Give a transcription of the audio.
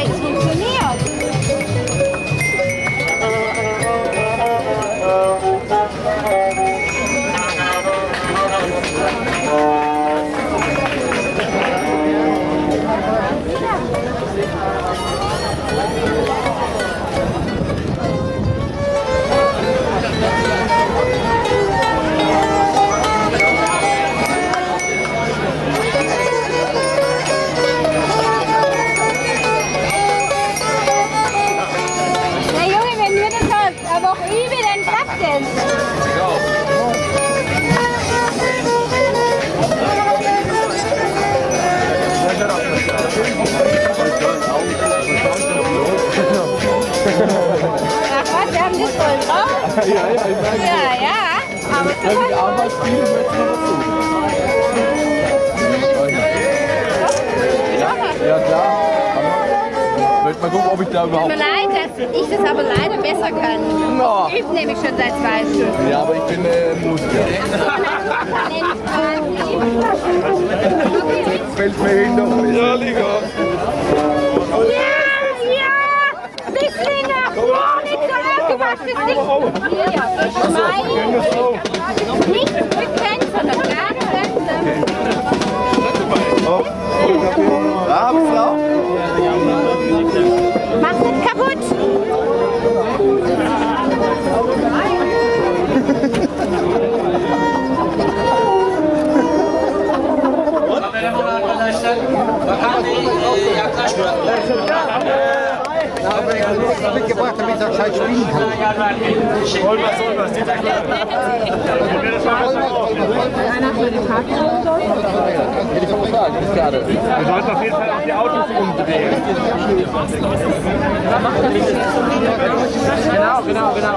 はい。Ja, ja, ich weiß Ja, nicht. ja. Aber das ja, die Arbeit viel möchte man dazu. Ja, klar. Mal gucken, ob ich da Tut überhaupt... mir leid, dass ich das aber leider besser kann. No. Ich übe nämlich schon seit zwei Stunden. Ja, aber ich bin äh, Musiker. Jetzt fällt mir hin noch ein Ja, Liga. Ja, ja! Wisslinger! Oh, nicht so aufgemacht, das Ding! Hier, ich meine, nicht rückwärts, sondern gradwärts. Bravo, Frau. Mach's arkadaşlar. Bakan Bey e, yaklaşmıyor. mitgebracht, damit ich auch gescheit spielen kann. Yer vermeyin. Teşekkür ederim. Hätte ich schon gesagt, das ist schade. Wir sollten auf jeden Fall auch die Autos umdrehen. Genau, genau, genau.